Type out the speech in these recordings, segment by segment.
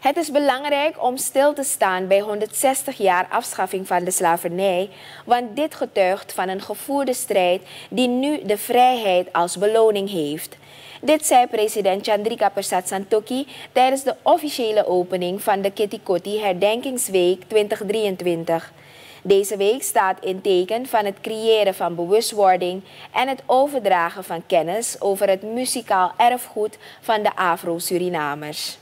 Het is belangrijk om stil te staan bij 160 jaar afschaffing van de slavernij, want dit getuigt van een gevoerde strijd die nu de vrijheid als beloning heeft. Dit zei president Chandrika Persat Santokhi tijdens de officiële opening van de Kitty Herdenkingsweek 2023. Deze week staat in teken van het creëren van bewustwording en het overdragen van kennis over het muzikaal erfgoed van de Afro-Surinamers.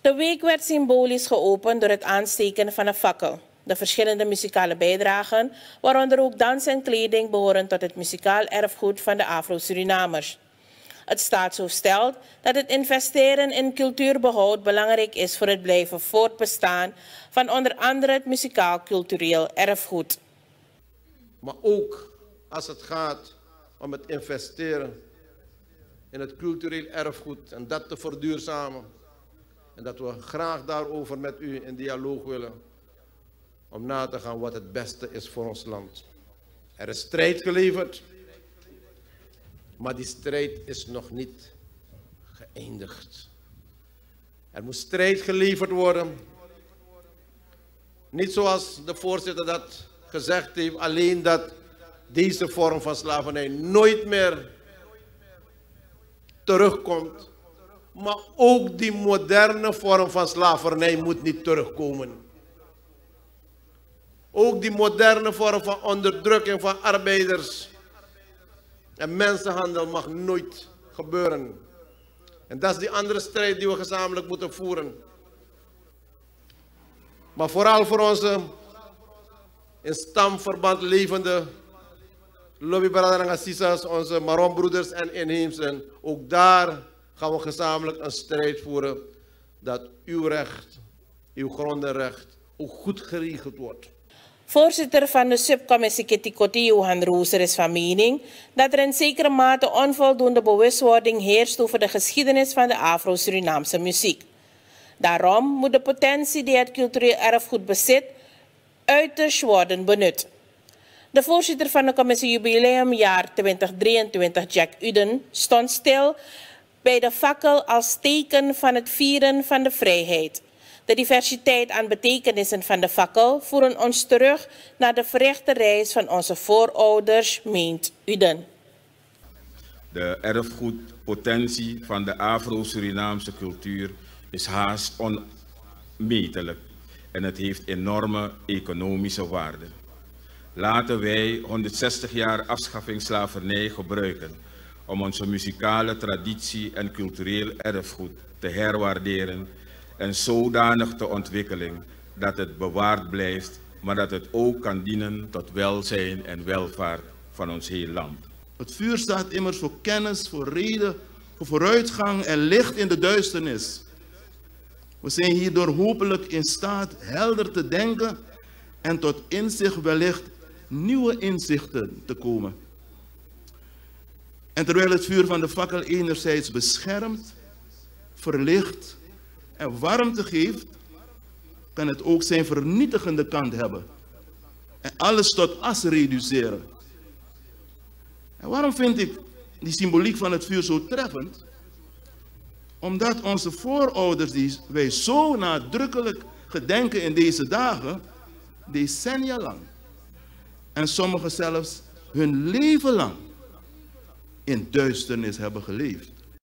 De week werd symbolisch geopend door het aansteken van een fakkel. De verschillende muzikale bijdragen, waaronder ook dans en kleding, behoren tot het muzikaal erfgoed van de Afro-Surinamers. Het staat zo stelt dat het investeren in cultuurbehoud belangrijk is voor het blijven voortbestaan van onder andere het muzikaal-cultureel erfgoed. Maar ook als het gaat om het investeren in het cultureel erfgoed en dat te verduurzamen. En dat we graag daarover met u in dialoog willen om na te gaan wat het beste is voor ons land. Er is strijd geleverd. Maar die strijd is nog niet geëindigd. Er moet strijd geleverd worden. Niet zoals de voorzitter dat gezegd heeft, alleen dat deze vorm van slavernij nooit meer terugkomt. Maar ook die moderne vorm van slavernij moet niet terugkomen. Ook die moderne vorm van onderdrukking van arbeiders en mensenhandel mag nooit gebeuren. En dat is die andere strijd die we gezamenlijk moeten voeren. Maar vooral voor onze in stamverband levende en onze maronbroeders en inheemsen. Ook daar gaan we gezamenlijk een strijd voeren dat uw recht, uw grondenrecht, ook goed geregeld wordt. Voorzitter van de subcommissie Kitikoti, Johan Rooser, is van mening dat er in zekere mate onvoldoende bewustwording heerst over de geschiedenis van de Afro-Surinaamse muziek. Daarom moet de potentie die het cultureel erfgoed bezit uiterst worden benut. De voorzitter van de commissie Jubileumjaar 2023, Jack Uden, stond stil bij de fakkel als teken van het vieren van de vrijheid. De diversiteit aan betekenissen van de fakkel voeren ons terug naar de verrechte reis van onze voorouders, meent Uden. De erfgoedpotentie van de Afro-Surinaamse cultuur is haast onmetelijk en het heeft enorme economische waarde. Laten wij 160 jaar afschaffing slavernij gebruiken om onze muzikale traditie en cultureel erfgoed te herwaarderen en zodanig te ontwikkelen dat het bewaard blijft, maar dat het ook kan dienen tot welzijn en welvaart van ons heel land. Het vuur staat immers voor kennis, voor reden, voor vooruitgang en licht in de duisternis. We zijn hierdoor hopelijk in staat helder te denken en tot inzicht wellicht nieuwe inzichten te komen. En terwijl het vuur van de fakkel enerzijds beschermt, verlicht en warmte geeft, kan het ook zijn vernietigende kant hebben. En alles tot as reduceren. En waarom vind ik die symboliek van het vuur zo treffend? Omdat onze voorouders, die wij zo nadrukkelijk gedenken in deze dagen, decennia lang, en sommigen zelfs hun leven lang, in duisternis hebben geleefd.